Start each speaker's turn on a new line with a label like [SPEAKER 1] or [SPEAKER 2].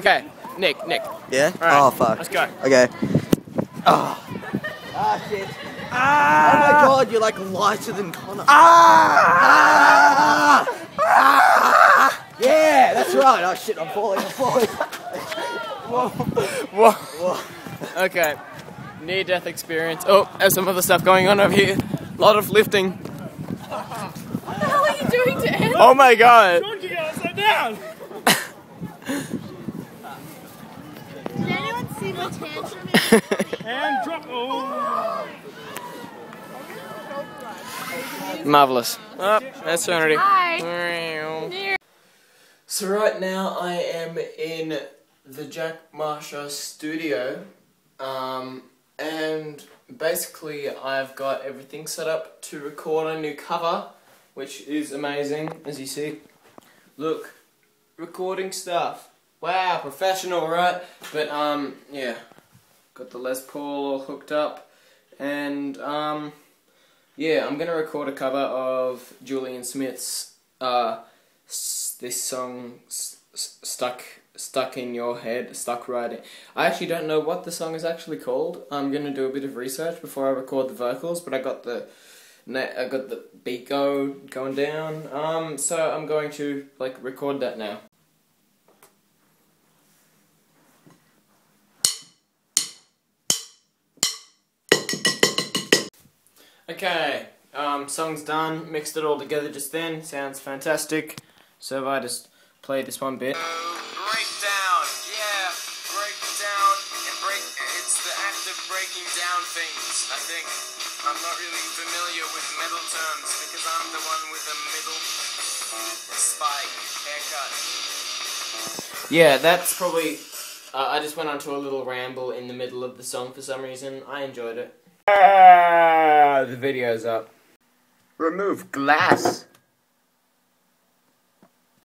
[SPEAKER 1] Okay, Nick, Nick.
[SPEAKER 2] Yeah?
[SPEAKER 1] Alright,
[SPEAKER 2] oh, fuck.
[SPEAKER 1] Let's go.
[SPEAKER 2] Okay. Oh. Ah, shit. Ah! Oh my god, you're like lighter than Connor. Ah! ah! ah! Yeah, that's right. Oh shit, I'm falling, I'm falling.
[SPEAKER 1] Whoa. Whoa. Whoa. Okay. Near death experience. Oh, there's some other stuff going on over here. A lot of lifting.
[SPEAKER 3] What the hell are you doing to Anna?
[SPEAKER 1] Oh my god.
[SPEAKER 4] Don't you upside down!
[SPEAKER 3] Did anyone see my tantrum?
[SPEAKER 4] And drop. Oh.
[SPEAKER 1] Marvelous. Oh, that's Serenity.
[SPEAKER 3] Hi.
[SPEAKER 1] So right now I am in the Jack Marsho studio, um, and basically I've got everything set up to record a new cover, which is amazing, as you see. Look, recording stuff. Wow, professional, right? But um, yeah, got the Les Paul all hooked up, and um, yeah, I'm gonna record a cover of Julian Smith's uh, this song stuck stuck in your head, stuck right in. I actually don't know what the song is actually called. I'm gonna do a bit of research before I record the vocals, but I got the I got the beat go going down. Um, so I'm going to like record that now. Okay, um, song's done. Mixed it all together just then. Sounds fantastic. So if I just play this one bit.
[SPEAKER 5] Breakdown, yeah, breakdown, and break. It's the act of breaking down things. I think I'm not really familiar with metal terms because I'm the one with the middle spike haircut.
[SPEAKER 1] Yeah, that's probably. Uh, I just went onto a little ramble in the middle of the song for some reason. I enjoyed it. Ah, the video's up. Remove glass.